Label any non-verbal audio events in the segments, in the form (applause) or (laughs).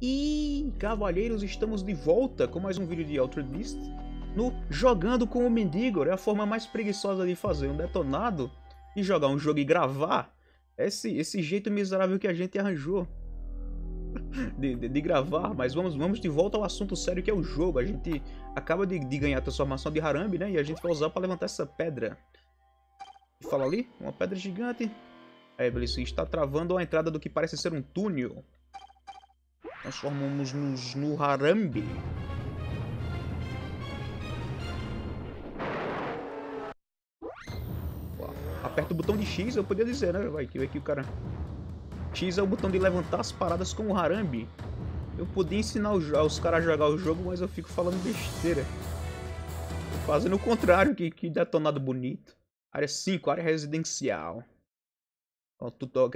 E cavalheiros, estamos de volta com mais um vídeo de Altered Beast no Jogando com o Mendigor. É a forma mais preguiçosa de fazer um detonado e jogar um jogo e gravar. Esse, esse jeito miserável que a gente arranjou (laughs) de, de, de, gravar. Mas vamos, vamos de volta ao assunto sério que é o jogo. A gente acaba de, de ganhar a transformação de Harambe, né? E a gente vai usar para levantar essa pedra. Fala ali, uma pedra gigante. Aí, beleza, está travando a entrada do que parece ser um túnel. Transformamos-nos no Harambe. Aperta o botão de X, eu poderia dizer, né? Vai que, vai que o cara... X é o botão de levantar as paradas com o Harambe. Eu podia ensinar os caras a jogar o jogo, mas eu fico falando besteira. Fazendo o contrário, que, que detonado bonito. Área 5, área residencial.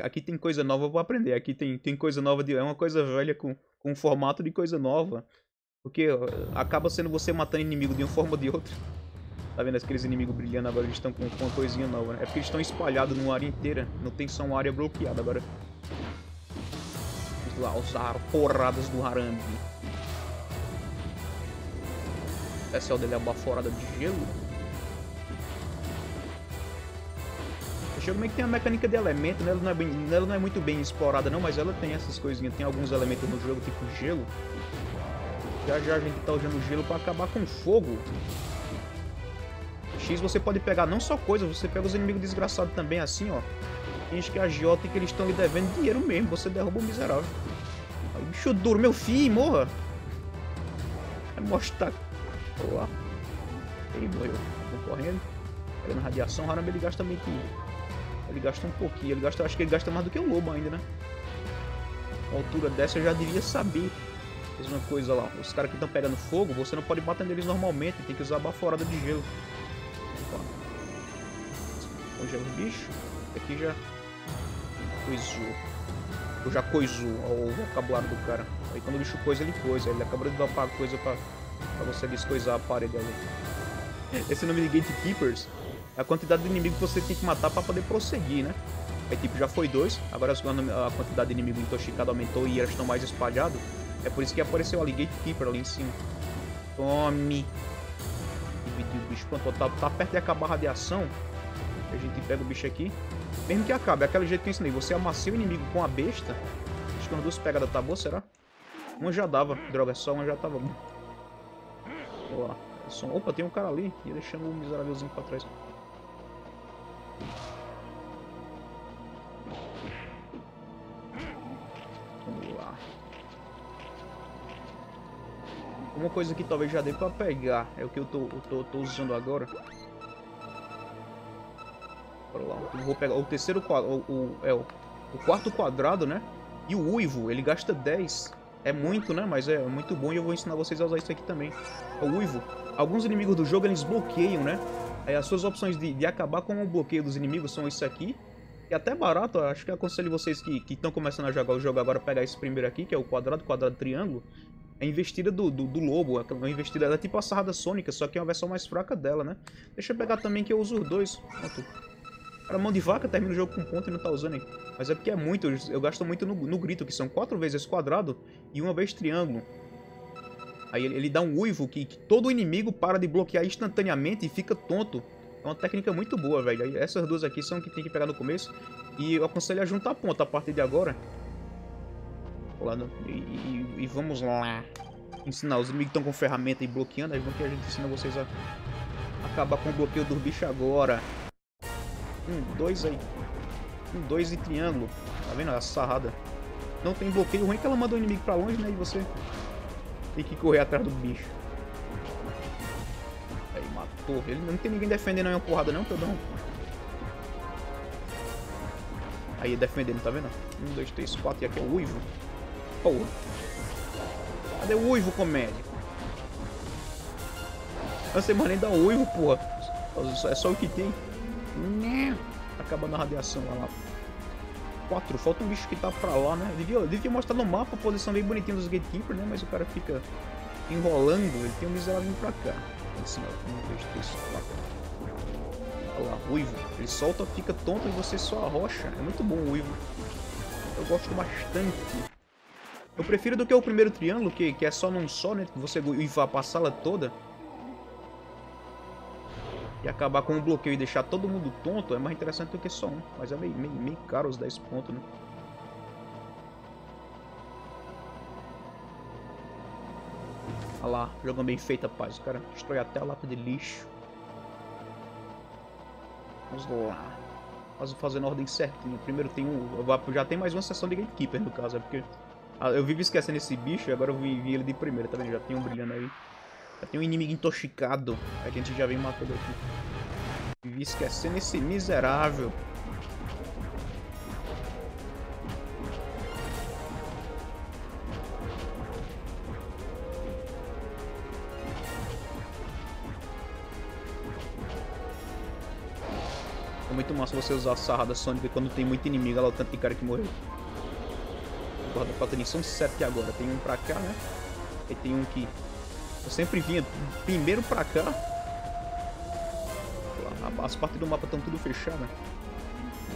Aqui tem coisa nova para aprender. Aqui tem, tem coisa nova de. É uma coisa velha com, com um formato de coisa nova. Porque acaba sendo você matando inimigo de uma forma ou de outra. Tá vendo aqueles inimigos brilhando agora? Eles estão com, com uma coisinha nova. Né? É porque eles estão espalhados numa área inteira. Não tem só uma área bloqueada agora. Vamos lá, usar porradas do Harambe. Essa é o dele é baforada de gelo. O jogo meio que tem uma mecânica de elemento, né? Ela não, é bem, ela não é muito bem explorada não, mas ela tem essas coisinhas, tem alguns elementos no jogo, tipo gelo. Já já a gente tá usando gelo para acabar com fogo. X você pode pegar não só coisas, você pega os inimigos desgraçados também, assim, ó. Finge que é agiota que eles estão lhe devendo dinheiro mesmo, você derruba o miserável. Aí, bicho duro, meu filho, morra! Vai mostrar. Olá. Ele morreu. Tô correndo. Pegando radiação, o Harambe ele gasta meio que ele gasta um pouquinho, ele gasta, acho que ele gasta mais do que o lobo ainda, né? A altura dessa eu já devia saber. Fez uma coisa lá, os caras que estão pegando fogo, você não pode bater neles normalmente, tem que usar a baforada de gelo. Congela o bicho. Aqui já coisou. Ou já coisou o vocabulário do cara. Aí quando o bicho coisa, ele coisa. Ele acaba de uma coisa pra, pra você descoisar a parede ali. (laughs) Esse nome de Gatekeepers a quantidade de inimigo que você tem que matar para poder prosseguir, né? Aí tipo, já foi dois, agora a quantidade de inimigo intoxicado aumentou e eles estão mais espalhados. É por isso que apareceu ali Gatekeeper ali em cima. Tome! Dividir o bicho. Pronto, tá, tá perto de acabar a radiação. A gente pega o bicho aqui. Mesmo que acabe, é aquele jeito que eu ensinei. Você amacia o inimigo com a besta. Acho que umas duas pegadas tá boa, será? Uma já dava. Droga, só uma já tava bom. Boa. Opa, tem um cara ali. Ia deixando o miserávelzinho pra trás. Vamos lá. Uma coisa que talvez já dê pra pegar é o que eu tô, eu tô, tô usando agora. Bora lá. Eu vou pegar o terceiro quadrado. O, é, o, o quarto quadrado, né? E o uivo, ele gasta 10. É muito, né? Mas é muito bom e eu vou ensinar vocês a usar isso aqui também. É o uivo. Alguns inimigos do jogo, eles bloqueiam, né? As suas opções de, de acabar com o bloqueio dos inimigos são isso aqui. E até barato, acho que aconselho vocês que estão começando a jogar o jogo agora pegar esse primeiro aqui, que é o quadrado, quadrado, triângulo. É investida do, do, do lobo, é investida, ela é tipo a sarrada sônica, só que é uma versão mais fraca dela, né? Deixa eu pegar também que eu uso os dois. Pronto. Cara, mão de vaca termina o jogo com ponto e não tá usando aí. Mas é porque é muito, eu, eu gasto muito no, no grito, que são quatro vezes quadrado e uma vez triângulo. Aí ele, ele dá um uivo que, que, todo inimigo para de bloquear instantaneamente e fica tonto. É uma técnica muito boa, velho. Essas duas aqui são que tem que pegar no começo. E eu aconselho a juntar ponta a partir de agora. E, e, e, vamos lá. Ensinar. Os inimigos estão com ferramenta e bloqueando. Aí vão que a gente ensina vocês a acabar com o bloqueio dos bichos agora. Um, dois aí. Um, dois e triângulo. Tá vendo? A sarrada. Não tem bloqueio. Ruim que ela manda o inimigo pra longe, né? E você tem que correr atrás do bicho. Aí, matou. Ele não tem ninguém defendendo a minha porrada não, que eu. Aí, defendendo, tá vendo? Um, dois, três, quatro. E aqui é o uivo. Porra. Cadê o uivo, comédia? Não sei mais nem dar uivo, porra. É só o que tem. Acabando a radiação lá. 4. Falta um bicho que tá pra lá, né? Devia, devia mostrar no mapa a posição bem bonitinha dos Gatekeepers, né? Mas o cara fica enrolando. Ele tem um miserável vindo pra cá. Assim, ó. 1, 2, 3, 4. Olha lá, Uivo. Ele solta, fica tonto e você só arrocha. É muito bom o Uivo. Eu gosto bastante. Eu prefiro do que o primeiro triângulo, que, que é só num só, né? Você vai pra sala toda. E acabar com um bloqueio e deixar todo mundo tonto é mais interessante do que só um. Mas é meio, meio, meio caro os 10 pontos, né? Olha lá, jogando bem feito, rapaz. O cara destrói até a lata de lixo. Vamos lá. Vamos fazendo ordem certinha. Primeiro tem um... Já tem mais uma sessão de Gatekeeper, no caso. É porque... Ah, eu vivo esquecendo esse bicho e agora eu vi, vi ele de primeira, tá vendo? Já tem um brilhando aí. Já tem um inimigo intoxicado. A gente já vem matando aqui. Vivi esquecendo esse miserável. É muito massa você usar a sarra da Sonic quando tem muito inimigo. Olha lá o tanto de cara que morreu. Guarda falta são sete agora. Tem um pra cá, né? E tem um que eu sempre vinha primeiro pra cá. As partes do mapa estão tudo fechadas.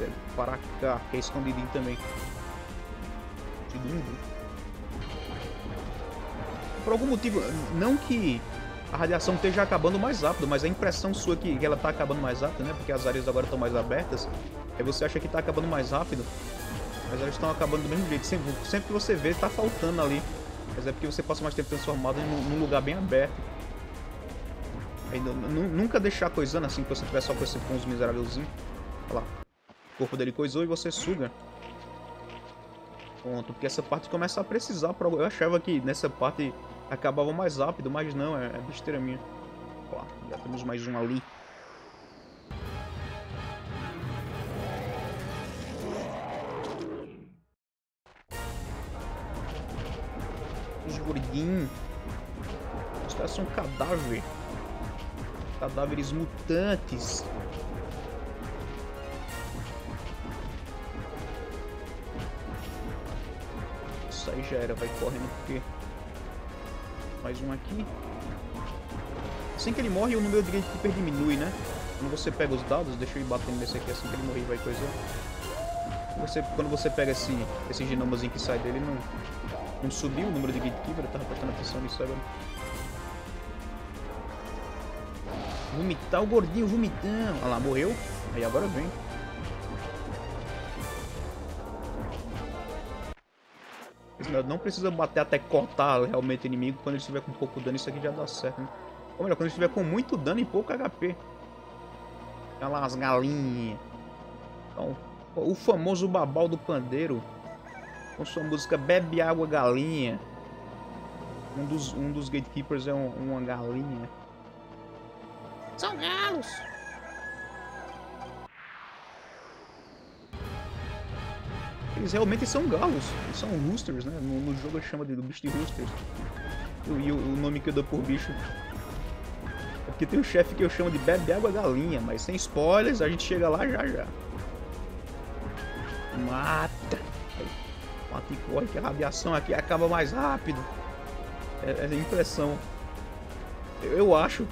É, para cá, que é escondidinho também. Segundo. Por algum motivo, não que a radiação esteja acabando mais rápido, mas a impressão sua que, ela está acabando mais rápido, né? Porque as áreas agora estão mais abertas. Aí você acha que está acabando mais rápido, mas elas estão acabando do mesmo jeito. Sempre, sempre que você vê, está faltando ali. Mas é porque você passa mais tempo transformado em um lugar bem aberto. Aí, nunca deixar coisando assim, que você tiver só com, esse, com os miserávelzinhos. Olha lá. O corpo dele coisou e você suga. Pronto, porque essa parte começa a precisar. Pra... Eu achava que nessa parte acabava mais rápido, mas não, é, é besteira minha. Ó, já temos mais um ali. Gordinhos. Os caras são cadáver. Cadáveres mutantes. Isso aí já era, vai correndo porque... Mais um aqui. Assim que ele morre, o número de Gatekeeper diminui, né? Quando você pega os dados, deixa eu ir batendo nesse aqui, assim que ele morrer vai coisar. Você, quando você pega esse, esse genomazinho que sai dele, não, não subiu o número de Gatekeeper, eu tava prestando atenção nisso agora. Vomitar o gordinho vomitando. Olha lá, morreu. Aí agora vem. Não precisa bater até cortar realmente o inimigo. Quando ele estiver com pouco dano, isso aqui já dá certo, né? Ou melhor, quando ele estiver com muito dano e pouco HP. Olha lá as galinhas. Então, o famoso babal do pandeiro com sua música Bebe Água Galinha. Um dos, um dos gatekeepers é um, uma galinha. São galos! Eles realmente são galos. Eles são roosters, né? No, no jogo chama de bicho de roosters. E, e o, o, nome que eu dou por bicho. É porque tem um chefe que eu chamo de Bebe Água Galinha, mas sem spoilers, a gente chega lá já já. Mata! Corre, que a radiação aqui acaba mais rápido. É, é impressão. Eu, eu acho.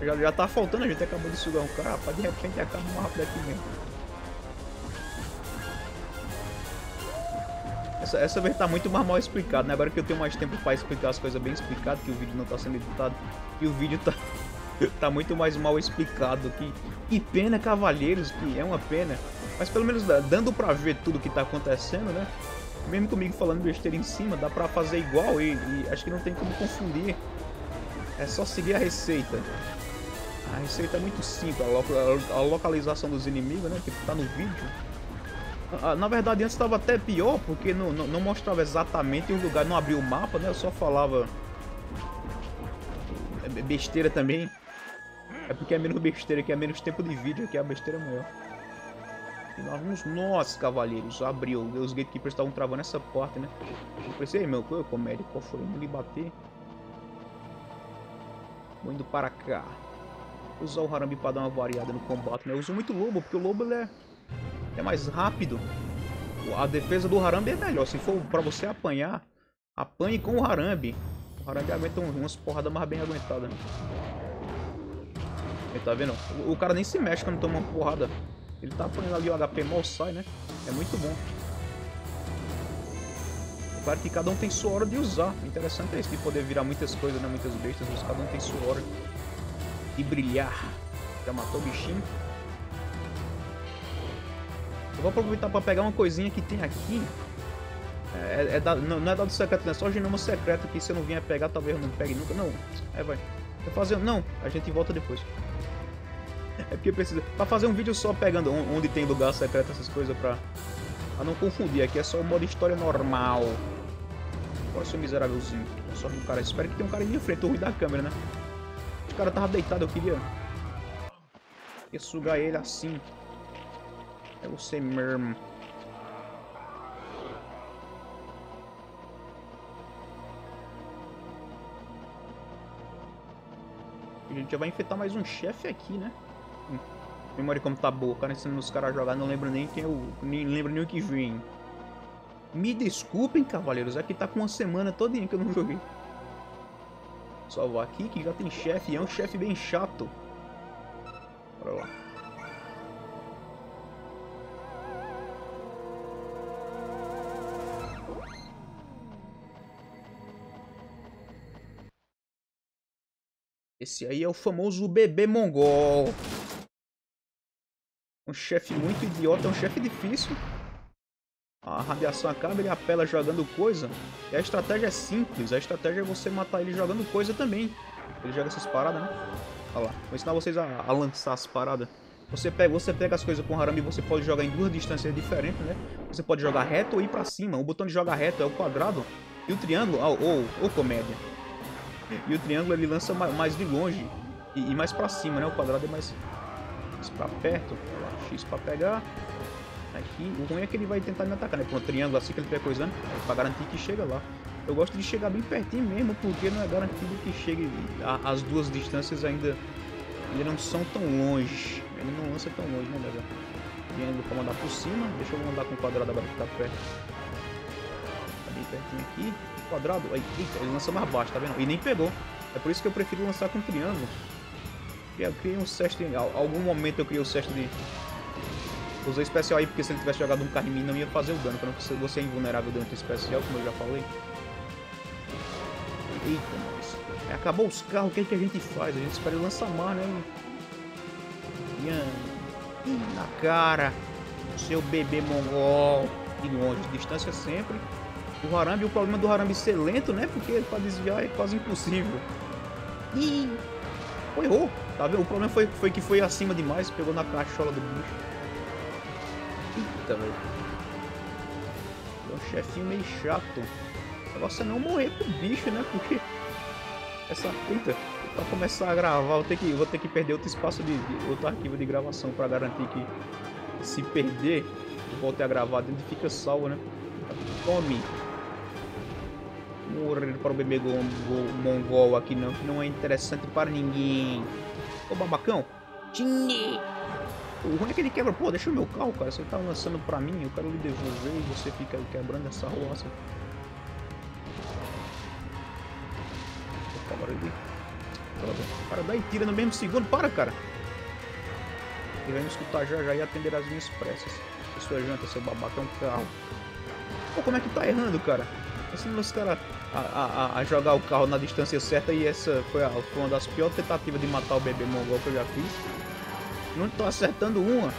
Já, já tá faltando, a gente acabou de sugar um cara, rapaz, de repente acaba mais rápido aqui mesmo. Essa, essa vez tá muito mais mal explicado, né? Agora que eu tenho mais tempo para explicar as coisas bem explicadas, que o vídeo não tá sendo editado, e o vídeo tá, (laughs) tá muito mais mal explicado. Que, que pena, cavalheiros, que é uma pena. Mas pelo menos dando pra ver tudo que tá acontecendo, né? Mesmo comigo falando besteira em cima, dá pra fazer igual e, e acho que não tem como confundir. É só seguir a receita. A receita é muito simples, a, lo a localização dos inimigos, né? Que tá no vídeo. Ah, na verdade, antes estava até pior, porque não, não, não, mostrava exatamente o lugar, não abria o mapa, né? Eu só falava é besteira também. É porque é menos besteira, que é menos tempo de vídeo, que é a besteira maior. E nós vamos, nós, cavaleiros, abriu. Os gatekeepers estavam travando essa porta, né? Eu pensei, ei, meu, qual é comédia? Qual foi? Indo lhe bater. Vou indo para cá. Vou usar o Harambe para dar uma variada no combate, né? Eu uso muito Lobo, porque o Lobo ele é, é mais rápido. A defesa do Harambe é melhor. Se for para você apanhar, apanhe com o Harambe. O Harambe aguenta umas porradas mais bem aguentadas. Né? Tá vendo? O cara nem se mexe quando toma uma porrada. Ele tá apanhando ali o HP mal sai, né? É muito bom. Claro que cada um tem sua hora de usar. O interessante é isso, de poder virar muitas coisas, né? Muitas bestas, mas cada um tem sua hora de brilhar. Já matou o bichinho. Eu vou aproveitar para pegar uma coisinha que tem aqui. É, é, da, não, não, é dado secreto, não é só genoma secreto que se eu não vier pegar, talvez eu não pegue nunca. Não, é vai. Vou fazer. Não, a gente volta depois. É porque precisa. Pra fazer um vídeo só pegando onde tem lugar secreto, essas coisas pra, pra não confundir. Aqui é só o modo história normal. Olha seu miserávelzinho. Só um cara. Espero que tenha um cara em minha frente. O ruim da câmera, né? O cara tava deitado, eu queria. Ia sugar ele assim. É você mesmo. A gente já vai infectar mais um chefe aqui, né? Memória como tá boa. Cara ensinando os caras a jogar, não lembro nem quem eu. Nem lembro nem o que vem. Me desculpem, cavaleiros. Aqui tá com uma semana todinha que eu não joguei. Só vou aqui que já tem chefe. É um chefe bem chato. Bora lá. Esse aí é o famoso bebê mongol. Um chefe muito idiota, é um chefe difícil. A radiação acaba, ele apela jogando coisa. E a estratégia é simples, a estratégia é você matar ele jogando coisa também. Ele joga essas paradas, né? Olha lá, vou ensinar vocês a, a lançar as paradas. Você pega, você pega as coisas com Harami, você pode jogar em duas distâncias diferentes, né? Você pode jogar reto ou ir pra cima. O botão de jogar reto é o quadrado e o triângulo, ou, ou, ou comédia. E o triângulo ele lança mais de longe e, e mais pra cima, né? O quadrado é mais, pra perto. X pra pegar. Aqui. O ruim é que ele vai tentar me atacar, né? Com o triângulo assim que ele estiver coisando, pra garantir que chega lá. Eu gosto de chegar bem pertinho mesmo, porque não é garantido que chegue... as duas distâncias ainda, ainda não são tão longe. Ele não lança tão longe, né, galera? Triângulo pra mandar por cima. Deixa eu mandar com o quadrado agora que tá perto. Tá bem pertinho aqui quadrado. Aí, eita, ele lança mais baixo, tá vendo? E nem pegou. É por isso que eu prefiro lançar com triângulo. Eu criei um cesto em algum momento eu criei o um cesto de... Usei especial aí porque se ele tivesse jogado um carro em mim não ia fazer o dano, para não você é invulnerável dentro do especial, como eu já falei. Eita. É, acabou os carros, o que, é que a gente faz? A gente espera ele lançar mais, né? Na cara! Seu bebê mongol! De longe, distância sempre o Harambe. O problema do Harambe ser lento, né? Porque para desviar é quase impossível. Ih! Oh, errou! Tá vendo? O problema foi, foi que foi acima demais, pegou na cachola do bicho. Eita, velho. É um chefinho meio chato. O negócio é não morrer pro bicho, né? Porque essa puta, pra começar a gravar, vou ter que, vou ter que perder outro espaço de, de outro arquivo de gravação pra garantir que se perder, eu volte a gravar dentro e fica salvo, né? Tome! morrer para o bebê mongol aqui não, que não é interessante para ninguém. Ô babacão. Tine. O ruim é que ele quebra. Pô, deixa o meu carro, cara. Você tá lançando pra mim, eu quero lhe devolver e você fica quebrando essa roça. Agora ele. Cara, dá e tira no mesmo segundo. Para, cara. Ele vai me escutar já já e atender as minhas pressas. Sua janta, seu babaca, é um carro. Pô, como é que tá errando, cara? Ensinando os caras a, a, a, jogar o carro na distância certa e essa foi, a, foi uma das piores tentativas de matar o bebê mongol que eu já fiz. Não tô acertando uma.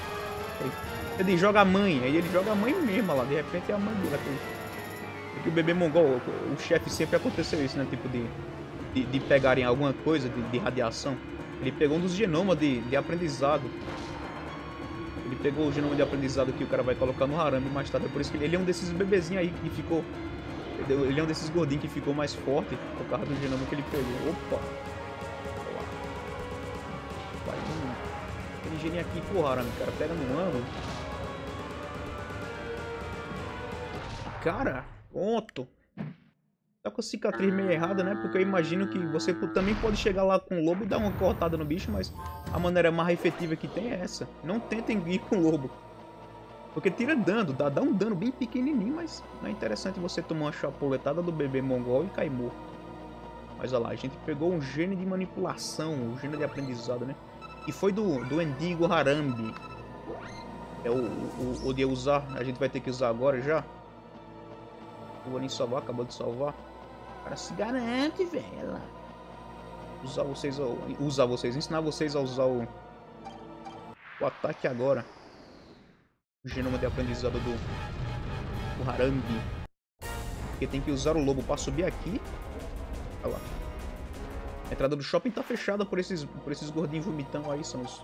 Ele joga a mãe, aí ele joga a mãe mesmo lá, de repente é a mãe dele. Porque o bebê mongol, o, o chefe sempre aconteceu isso, né? Tipo de, de, de pegarem alguma coisa de, de, radiação. Ele pegou um dos genomas de, de aprendizado. Ele pegou o genoma de aprendizado que o cara vai colocar no harame mais tarde. É por isso que ele, ele é um desses bebezinhos aí que ficou ele é um desses gordinhos que ficou mais forte por causa do genoma que ele pegou. Opa! Vai. Aquele geninho aqui, porra, cara. Pega no ângulo. Cara, pronto. Tá com a cicatriz meio errada, né? Porque eu imagino que você também pode chegar lá com o lobo e dar uma cortada no bicho, mas a maneira mais efetiva que tem é essa. Não tentem ir com o lobo. Porque tira dano, dá, dá um dano bem pequenininho, mas não é interessante você tomar uma chapuletada do bebê mongol e cair morto. Mas olha lá, a gente pegou um gene de manipulação, um gene de aprendizado, né? E foi do, do Endigo Harambe. É o, o, o de usar, a gente vai ter que usar agora já. Vou nem salvar, acabou de salvar. O cara se garante, velho. Usar vocês, usar vocês, ensinar vocês a usar o, o ataque agora. O genoma de aprendizado do, do Harambe. Porque tem que usar o lobo para subir aqui. Olha lá. A entrada do shopping tá fechada por esses, por esses gordinhos vomitão aí. São os,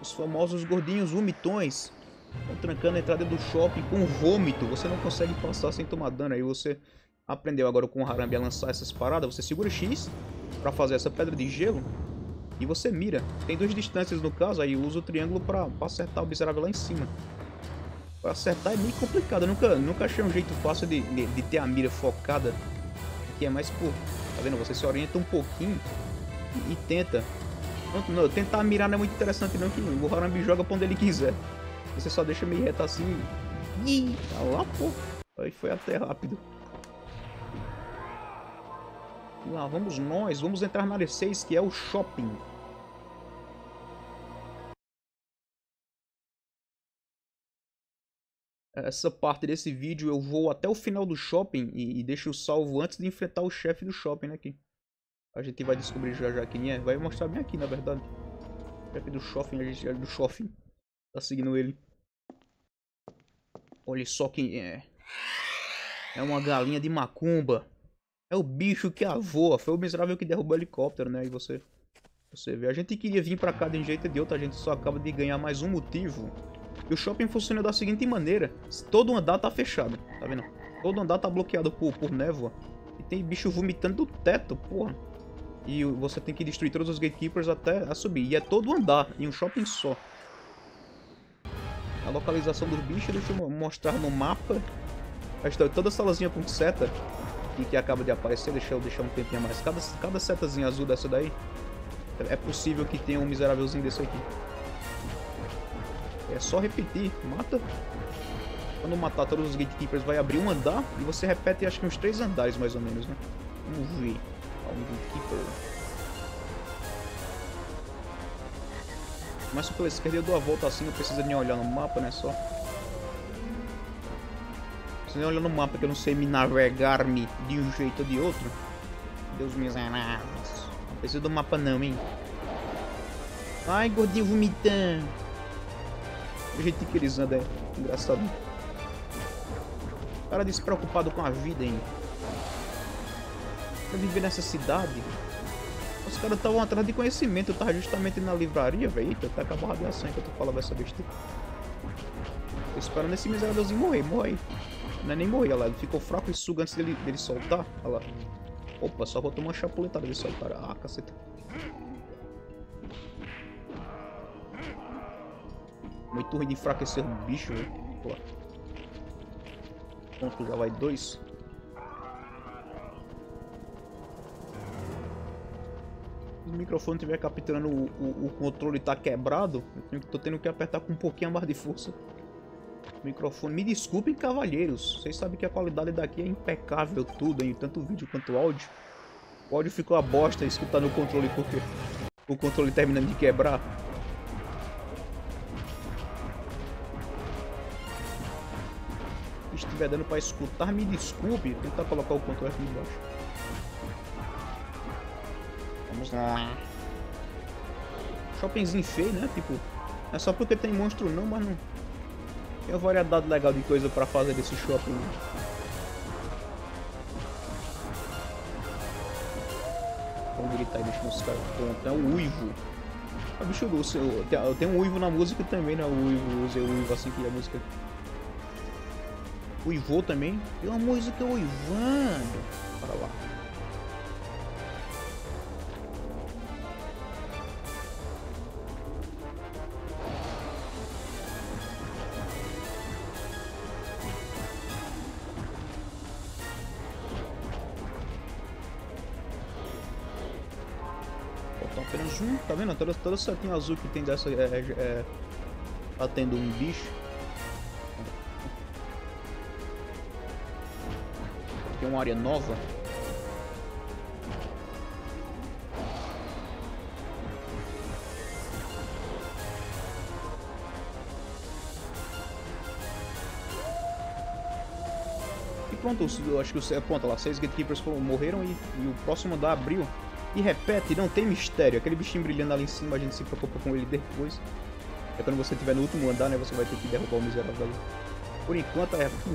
os famosos gordinhos vomitões. Estão trancando a entrada do shopping com vômito. Você não consegue passar sem tomar dano. Aí você aprendeu agora com o Harambe a lançar essas paradas. Você segura X para fazer essa pedra de gelo. E você mira. Tem duas distâncias no caso. Aí usa o triângulo para acertar o miserável lá em cima. Pra acertar é meio complicado. Eu nunca, nunca achei um jeito fácil de, de, de ter a mira focada. Aqui é mais por... Tá vendo? Você se orienta um pouquinho e, e tenta. Não, não, tentar mirar não é muito interessante não, que o Harambe joga pra onde ele quiser. Você só deixa meio reto assim. Ih, tá lá, pô. Aí foi até rápido. Lá vamos nós, vamos entrar na área 6, que é o shopping. Essa parte desse vídeo eu vou até o final do shopping e, e deixo salvo antes de enfrentar o chefe do shopping, né? Que a gente vai descobrir já já quem é. Vai mostrar bem aqui, na verdade. Chefe do shopping, a gente é do shopping. Tá seguindo ele. Olha só quem é. É uma galinha de macumba. É o bicho que voa. Foi o miserável que derrubou o helicóptero, né? E você... Você vê. A gente queria vir pra cá de um jeito ou de outro. A gente só acaba de ganhar mais um motivo e o shopping funciona da seguinte maneira. Todo andar tá fechado, tá vendo? Todo andar tá bloqueado por, por névoa. E tem bicho vomitando do teto, porra. E você tem que destruir todos os gatekeepers até a subir. E é todo andar, em um shopping só. A localização dos bichos, deixa eu mostrar no mapa. Toda salazinha com seta que, que acaba de aparecer. Deixa eu deixar um tempinho a mais. Cada, cada setazinha azul dessa daí, é possível que tenha um miserávelzinho desse aqui. É só repetir. Mata. Quando matar todos os gatekeepers vai abrir um andar e você repete acho que uns três andares mais ou menos, né? Vamos ver. Ó, um gatekeeper. Começa pela esquerda eu dou a volta assim, não precisa nem olhar no mapa, né? Só. Se nem olhar no mapa que eu não sei me navegar-me de um jeito ou de outro. Deus miseráveis. Não precisa do mapa não, hein? Ai, gordinho vomitando. O que eles andam é engraçado. Cara despreocupado com a vida, hein? Pra viver nessa cidade. Os caras estavam atrás de conhecimento. Eu tava justamente na livraria, velho. Eita, tá com a radiação enquanto eu falava essa besteira. Tô esperando esse miserávelzinho morrer. Morre. Não é nem morrer, olha lá. Ele ficou fraco e suga antes dele, dele soltar. Olha lá. Opa, só vou tomar uma chapuletada de soltar. Ah, caceta. Muito ruim de enfraquecer um bicho, velho. Pô. Ponto já vai dois. Se o microfone estiver capturando o, o, o controle tá quebrado, tô tendo que apertar com um pouquinho mais de força. O microfone. Me desculpem, cavalheiros. Vocês sabem que a qualidade daqui é impecável tudo, hein? Tanto vídeo quanto áudio. O áudio ficou a bosta escutando o controle porque o controle terminando de quebrar. Estiver dando para escutar, me desculpe. Tentar colocar o controle aqui embaixo. Vamos lá. Shoppingzinho feio, né? Tipo, é só porque tem monstro não, mas não... Tem uma variedade legal de coisa para fazer desse shopping. Vamos gritar e deixar os caras pronto. É o uivo. Ah, bicho, eu tenho um uivo na música também, né? O uivo, usei o uivo assim que a música Uivou também. Tem uma música uivando. Para lá. Faltam apenas um, tá vendo? Toda, toda setinha azul que tem dessa é, é, é batendo um bicho. Tem uma área nova. pronto, eu acho que os, pronto, lá, seis Gatekeepers morreram e, e o próximo andar abriu. E repete, não tem mistério. Aquele bichinho brilhando ali em cima, a gente se preocupa com ele depois. É quando você estiver no último andar, né? Você vai ter que derrubar o miserável ali. Por enquanto é aqui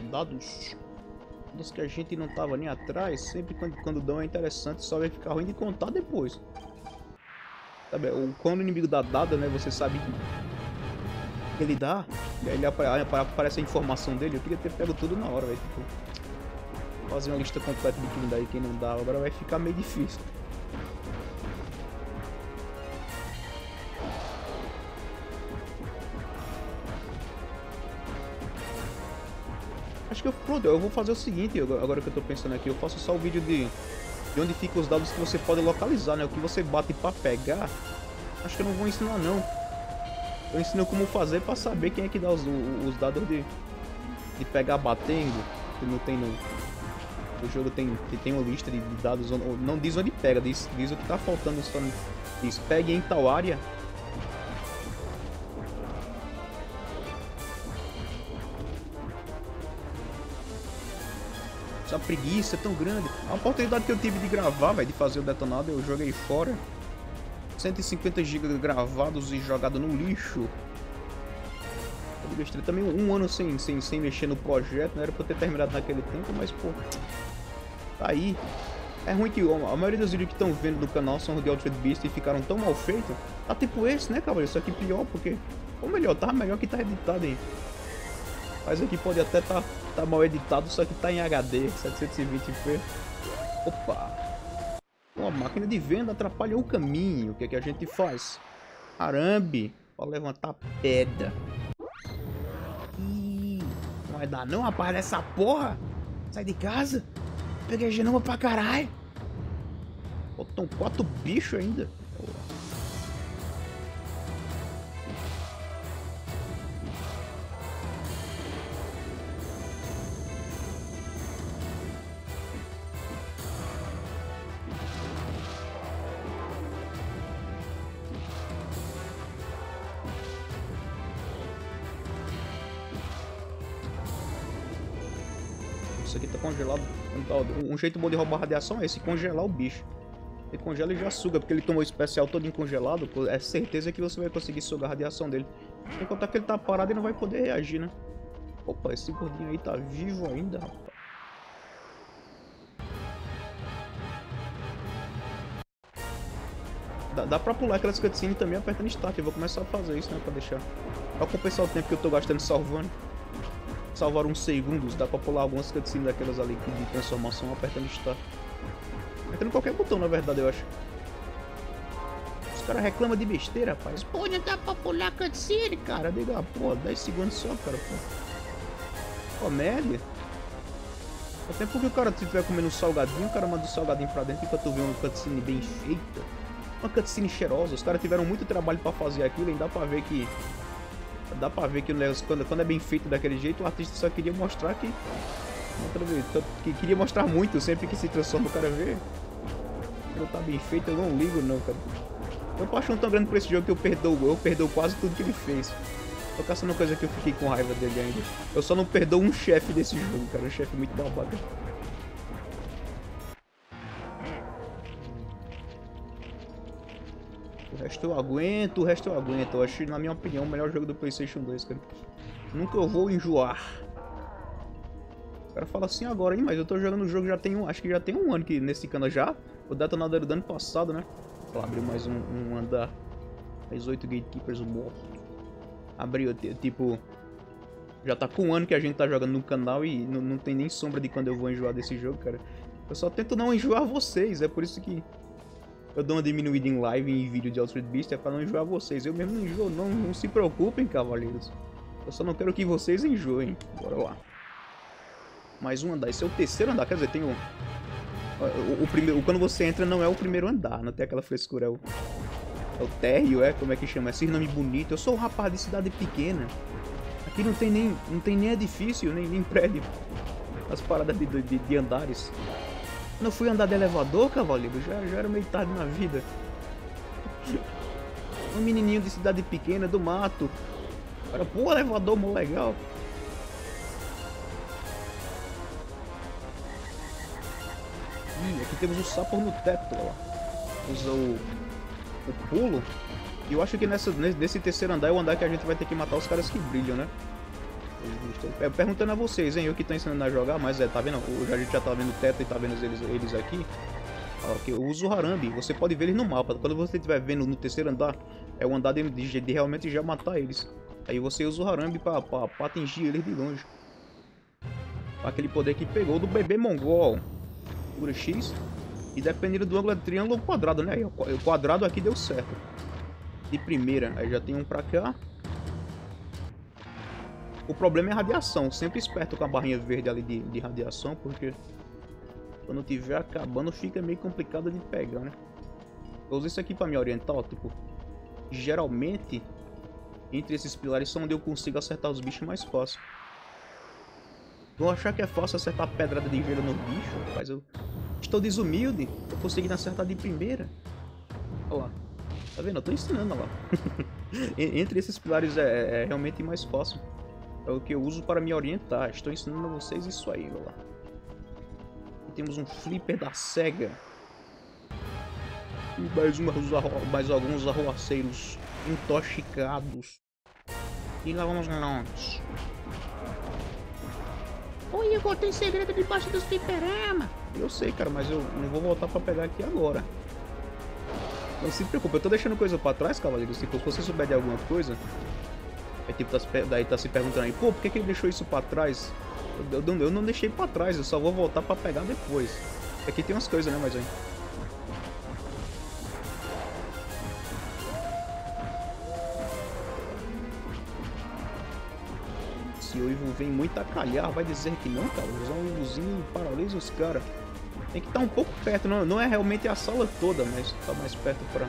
dados dos que a gente não tava nem atrás, sempre quando, quando dão é interessante, só vai ficar ruim de contar depois. Sabe, o, quando o inimigo dá dada, né, você sabe que ele dá, e aí ele aparece a informação dele, eu queria ter pego tudo na hora, velho, tipo, fazer uma lista completa de quem dá e quem não dá, agora vai ficar meio difícil. Acho que eu, pronto, eu vou fazer o seguinte, agora que eu tô pensando aqui, eu faço só o vídeo de, de onde ficam os dados que você pode localizar, né? O que você bate pra pegar, acho que eu não vou ensinar não. Eu ensino como fazer pra saber quem é que dá os, os dados de, de pegar batendo, que não tem no... O jogo tem, tem uma lista de, dados, não diz onde pega, diz, diz o que tá faltando, só diz pegue em tal área Essa preguiça é tão grande. A oportunidade que eu tive de gravar, velho, de fazer o detonado, eu joguei fora. 150 GB gravados e jogado no lixo. Também um ano sem, sem, sem mexer no projeto, não era pra eu ter terminado naquele tempo, mas pô. Tá aí. É ruim que a maioria dos vídeos que estão vendo do canal são de Altered Beast e ficaram tão mal feitos. Tá tipo esse, né, cavaleiro? Só que pior, porque... Ou melhor, tava melhor que tá editado aí. Mas aqui pode até tá Tá mal editado, só que tá em HD, 720p. Opa! Uma máquina de venda atrapalhou o caminho. O que, é que a gente faz? Arambe para levantar pedra. Ih, não vai dar não, rapaz, nessa porra. Sai de casa. Peguei genoma pra caralho. Botam quatro bichos ainda. Isso aqui tá congelado. Um jeito bom de roubar radiação é esse, congelar o bicho. Ele congela e já suga, porque ele tomou o especial todo congelado, é certeza que você vai conseguir sugar a radiação dele. Sem contar que ele tá parado e não vai poder reagir, né? Opa, esse gordinho aí tá vivo ainda, rapaz. Dá, dá pra pular aquelas cutscenes também apertando start. Eu vou começar a fazer isso, né? Pra deixar. Pra compensar o tempo que eu tô gastando salvando salvar uns segundos, dá pra pular algumas cutscenes daquelas ali de transformação apertando start. Apertando qualquer botão, na verdade, eu acho. Os caras reclamam de besteira, rapaz. Pô, não dá pra pular cutscene, cara. Diga, pô, 10 segundos só, cara, pô. Comédia. Até porque o cara estiver comendo um salgadinho, o cara manda o salgadinho pra dentro enquanto tu vê uma cutscene bem feita. Uma cutscene cheirosa. Os caras tiveram muito trabalho pra fazer aquilo e dá pra ver que Dá pra ver que quando, quando é bem feito daquele jeito, o artista só queria mostrar que... Que queria mostrar muito, sempre que se transforma o cara vê. Não tá bem feito, eu não ligo não, cara. Eu achando tão grande por esse jogo que eu perdoo, eu perdoo quase tudo que ele fez. Tô caçando coisa que eu fiquei com raiva dele ainda. Eu só não perdoo um chefe desse jogo, cara. Um chefe muito babaca. Resto eu aguento, o resto eu aguento. Eu acho, na minha opinião, o melhor jogo do Playstation 2, cara. Nunca eu vou enjoar. O cara fala assim agora, hein, mas eu tô jogando o jogo já tem um, acho que já tem um ano que nesse canal já. O detonador do ano passado, né? Vou abrir mais um, um andar. Mais oito gatekeepers mortos. Abriu, tipo... Já tá com um ano que a gente tá jogando no canal e não tem nem sombra de quando eu vou enjoar desse jogo, cara. Eu só tento não enjoar vocês, é por isso que eu dou uma diminuída em live e em vídeo de Altered Beast é pra não enjoar vocês. Eu mesmo não enjoo, não, não se preocupem, cavaleiros. Eu só não quero que vocês enjoem. Bora lá. Mais um andar. Esse é o terceiro andar, quer dizer, tem um... O, o, primeiro, quando você entra não é o primeiro andar, não tem aquela frescura, é o, é o térreo, é? Como é que chama? Esse nome bonito. Eu sou um rapaz de cidade pequena. Aqui não tem nem, não tem nem edifício, nem, nem prédio. As paradas de, de, de andares. Eu fui andar de elevador, cavaleiro, já, já era meio tarde na vida. (laughs) Um menininho de cidade pequena, do mato. Era, pô, elevador mó legal. Ih, aqui temos o sapo no teto, ó. Usa o, o pulo. E eu acho que nessa, nesse terceiro andar é o andar que a gente vai ter que matar os caras que brilham, né? É, perguntando a vocês, hein? Eu que tô ensinando a jogar, mas é, tá vendo? a gente já tá vendo o teto e tá vendo eles, eles aqui. Ó, que eu uso o Harambe, você pode ver eles no mapa. Quando você estiver vendo no terceiro andar, é o andar de, de, de, realmente já matar eles. Aí você usa o Harambe pra, pra, pra atingir eles de longe. Aquele poder que pegou do bebê mongol. Cura X. E dependendo do ângulo é triângulo ou quadrado, né? O quadrado aqui deu certo. De primeira. Aí já tem um pra cá. O problema é a radiação. Sempre esperto com a barrinha verde ali de, de radiação, porque quando tiver acabando fica meio complicado de pegar, né? Eu uso isso aqui pra me orientar, ó, tipo... Geralmente, entre esses pilares são onde eu consigo acertar os bichos mais fácil. Vou achar que é fácil acertar pedrada de gelo no bicho, mas eu estou desumilde. Eu consegui acertar de primeira. Olha lá. Tá vendo? Eu tô ensinando, olha lá. (laughs) entre esses pilares é, é, é realmente mais fácil. É o que eu uso para me orientar. Estou ensinando a vocês isso aí, olha lá. Aqui temos um flipper da SEGA. E mais, uma, mais alguns arruaceiros intoxicados. E lá vamos nós. Oi, Igor, tem segredo debaixo dos fliperama. Eu sei, cara, mas eu não vou voltar pra pegar aqui agora. Não se preocupe, eu tô deixando coisa pra trás, cavaleiro. Se você souber de alguma coisa, é tipo, tá, daí tá se perguntando aí, pô, por que, que ele deixou isso pra trás? Eu, eu, eu, não deixei pra trás, eu só vou voltar pra pegar depois. Aqui tem umas coisas, né, mas aí. Se o Ivo vem muito a calhar, vai dizer que não, cara. Usar um Ivozinho paralisa os caras. Tem que estar tá um pouco perto, não, não é realmente a sala toda, mas tá mais perto pra...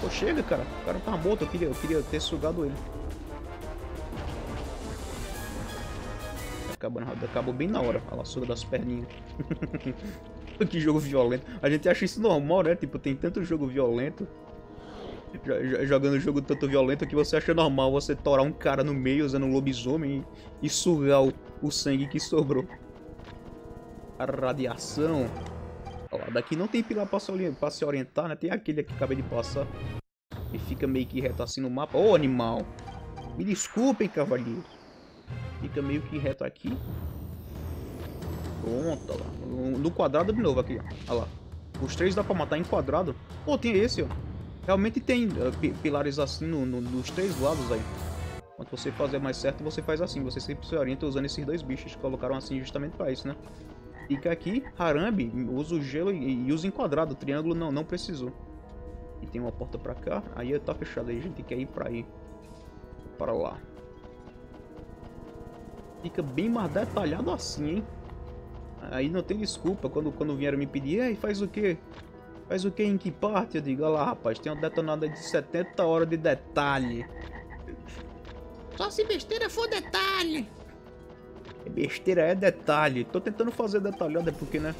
Pô, chega, cara. O cara tá morto. Eu queria, eu queria ter sugado ele. Acabando, acabou bem na hora. Olha lá, suga das perninhas. (laughs) que jogo violento. A gente acha isso normal, né? Tipo, tem tanto jogo violento. Jogando jogo tanto violento que você acha normal você torar um cara no meio usando um lobisomem e, e sugar o, o sangue que sobrou. A radiação. Daqui não tem pilar pra se, pra se orientar, né? Tem aquele que acabei de passar. E fica meio que reto assim no mapa. Ô, animal! Me desculpem, cavaleiros. Fica meio que reto aqui. Pronto, lá. No quadrado de novo aqui. Olha lá. Os três dá pra matar em quadrado. Pô, tem esse, ó. Realmente tem uh, pilares assim no, no, nos três lados aí. Quando você fazer mais certo, você faz assim. Você sempre se orienta usando esses dois bichos. Colocaram assim justamente pra isso, né? Fica aqui, Harambe, usa o gelo e, e usa enquadrado. O triângulo não, não precisou. E tem uma porta pra cá. Aí tá fechado aí, a gente quer ir pra ir. Para lá. Fica bem mais detalhado assim, hein? Aí não tem desculpa quando, quando vieram me pedir. Ei, faz o que? Faz o que em que parte? Eu digo, olha lá, rapaz, tem uma detonada de 70 horas de detalhe. Só se besteira for detalhe. Besteira é detalhe. Tô tentando fazer detalhado, é porque, né?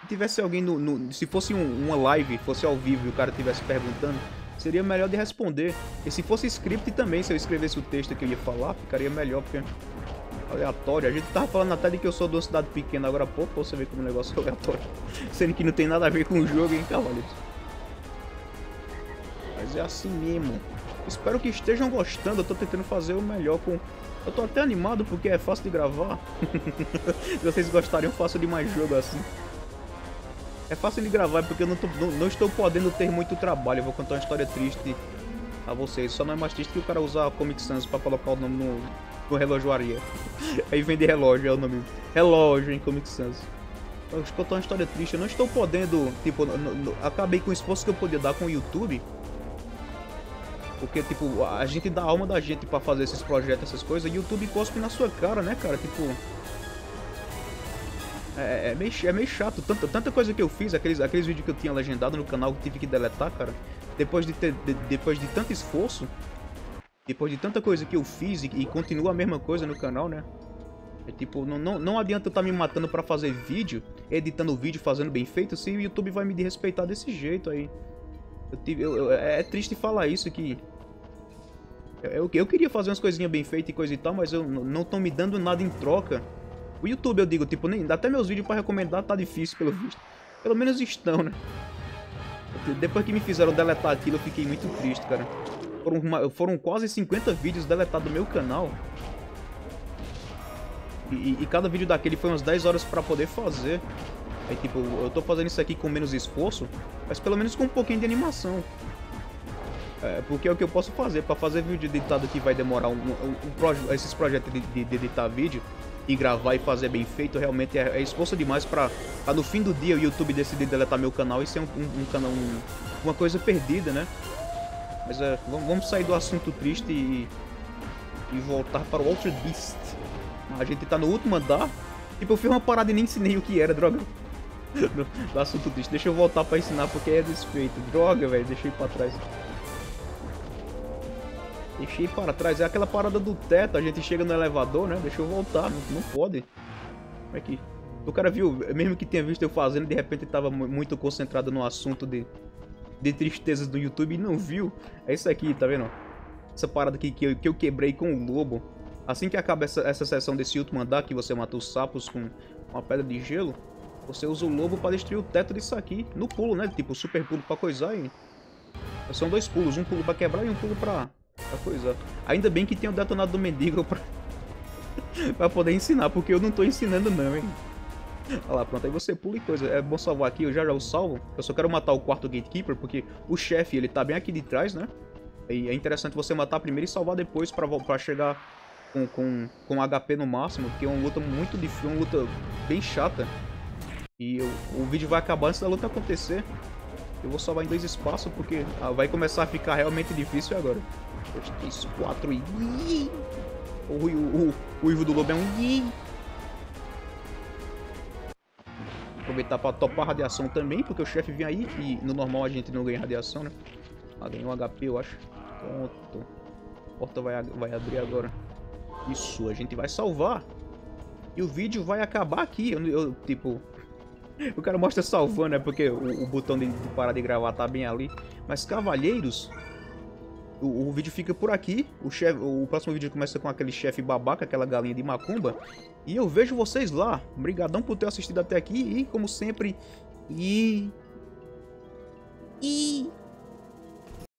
Se tivesse alguém no... no se fosse um, uma live, fosse ao vivo e o cara tivesse perguntando, seria melhor de responder. E se fosse script também, se eu escrevesse o texto que eu ia falar, ficaria melhor, porque... Aleatório. A gente tava falando até de que eu sou de uma cidade pequena agora há pouco, você ver como o negócio é aleatório. (laughs) Sendo que não tem nada a ver com o jogo, hein, cavaleiros? Mas é assim mesmo. Espero que estejam gostando, eu tô tentando fazer o melhor com eu tô até animado porque é fácil de gravar. (laughs) Se vocês gostariam, eu faço de mais jogo assim. É fácil de gravar porque eu não, tô, não, não, estou podendo ter muito trabalho. Eu vou contar uma história triste a vocês. Só não é mais triste que o cara usar Comic Sans pra colocar o nome no, no relojoaria. (laughs) Aí vende relógio, é o nome. Relógio em Comic Sans. Eu estou uma história triste. Eu não estou podendo, tipo, acabei com o esforço que eu podia dar com o YouTube. Porque, tipo, a gente dá a alma da gente pra fazer esses projetos, essas coisas, e o YouTube cospe na sua cara, né, cara? Tipo... É, é, meio, é meio chato. Tanta, tanta coisa que eu fiz, aqueles, aqueles vídeos que eu tinha legendado no canal que tive que deletar, cara. Depois de, ter, de, depois de tanto esforço, depois de tanta coisa que eu fiz e, e continua a mesma coisa no canal, né? É tipo, não, não, não adianta eu estar tá me matando pra fazer vídeo, editando vídeo, fazendo bem feito, se o YouTube vai me respeitar desse jeito aí. Eu tive, eu, eu, é, é triste falar isso que... Eu, eu queria fazer umas coisinhas bem feitas e coisa e tal, mas eu não tô me dando nada em troca. O YouTube, eu digo, tipo, nem, até meus vídeos pra recomendar tá difícil, pelo visto. Pelo menos estão, né? Depois que me fizeram deletar aquilo, eu fiquei muito triste, cara. Foram, uma, foram quase 50 vídeos deletados do meu canal. E, e, cada vídeo daquele foi umas 10 horas pra poder fazer. Aí, tipo, eu tô fazendo isso aqui com menos esforço, mas pelo menos com um pouquinho de animação. É, porque é o que eu posso fazer. Pra fazer vídeo editado que vai demorar um, um, um esses projetos de, de, de, editar vídeo e gravar e fazer bem feito, realmente é, é esforço demais pra, no fim do dia o YouTube decidir deletar meu canal e ser um, um, canal, uma coisa perdida, né? Mas é, vamos sair do assunto triste e, e voltar para o Altered Beast. A gente tá no último andar. Tipo, eu fiz uma parada e nem ensinei o que era, droga. (laughs) do assunto triste. Deixa eu voltar pra ensinar porque é desfeito. Droga, velho. Deixei pra trás. Deixei para trás. É aquela parada do teto. A gente chega no elevador, né? Deixa eu voltar. Não, não pode. Como é que... O cara viu, mesmo que tenha visto eu fazendo, de repente tava muito concentrado no assunto de, de tristezas do YouTube e não viu. É isso aqui, tá vendo? Essa parada aqui que eu, que eu quebrei com o lobo. Assim que acaba essa, essa sessão desse último andar, que você mata os sapos com uma pedra de gelo, você usa o lobo para destruir o teto disso aqui, no pulo, né? Tipo, super pulo pra coisar. São dois pulos, um pulo pra quebrar e um pulo pra, pra coisar. Ainda bem que tem o detonado do mendigo pra... (laughs) pra poder ensinar, porque eu não tô ensinando não, hein? Olha lá, pronto, aí você pula e coisa. É bom salvar aqui, eu já já o salvo. Eu só quero matar o quarto Gatekeeper, porque o chefe, ele tá bem aqui de trás, né? E é interessante você matar primeiro e salvar depois pra, pra chegar com, com, com HP no máximo, porque é uma luta muito difícil, uma luta bem chata. E eu, o vídeo vai acabar antes da luta acontecer. Eu vou salvar em dois espaços, porque ah, vai começar a ficar realmente difícil agora. 2, 3, 4 e... O, o, o, o do Lobo é um... Aproveitar para topar radiação também, porque o chefe vem aí e no normal a gente não ganha radiação, né? Ah, ganhou um HP, eu acho. Pronto. A porta vai, vai abrir agora. Isso, a gente vai salvar. E o vídeo vai acabar aqui. Eu, eu tipo... (laughs) O cara mostra salvando, é porque o, o botão de, de, parar de gravar tá bem ali. Mas, cavalheiros... O, o vídeo fica por aqui. O, chef, o próximo vídeo começa com aquele chefe babaca, aquela galinha de macumba. E eu vejo vocês lá. Obrigadão por ter assistido até aqui. E, como sempre... E... E...